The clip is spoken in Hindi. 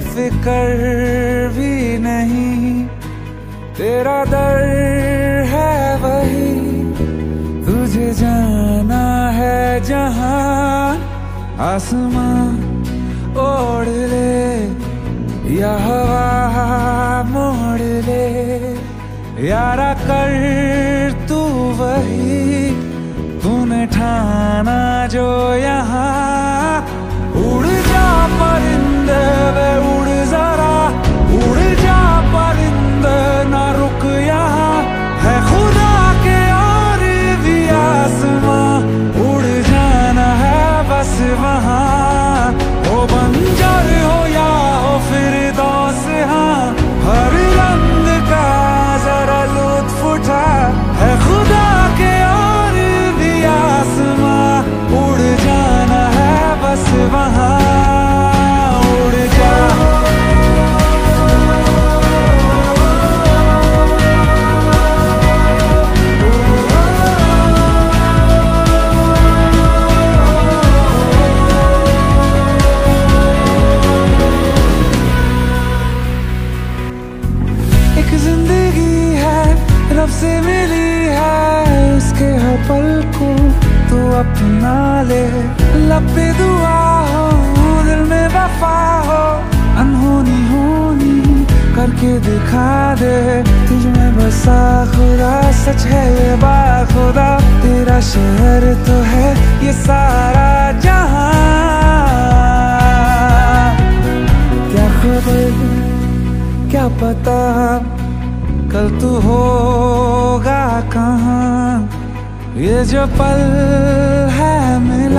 फिकर भी नहीं। तेरा दर है वही। तुझे जाना है जहाँ आसमां ओढ़ ले या हवा मोड़ ले। यारा कर तू वही, तूने ठाना जो यहाँ से मिली है उसके हर पल को, तू अपना ले। लब पे दुआ हो, दिल में वफा हो, अनहोनी होनी करके दिखा दे। तुझ में बसा खुदा, सच है ये बाखुदा। तेरा शहर तो है ये सारा जहाँ। क्या खबर, क्या पता? कल तू होगा कहाँ? ये जो पल है मिला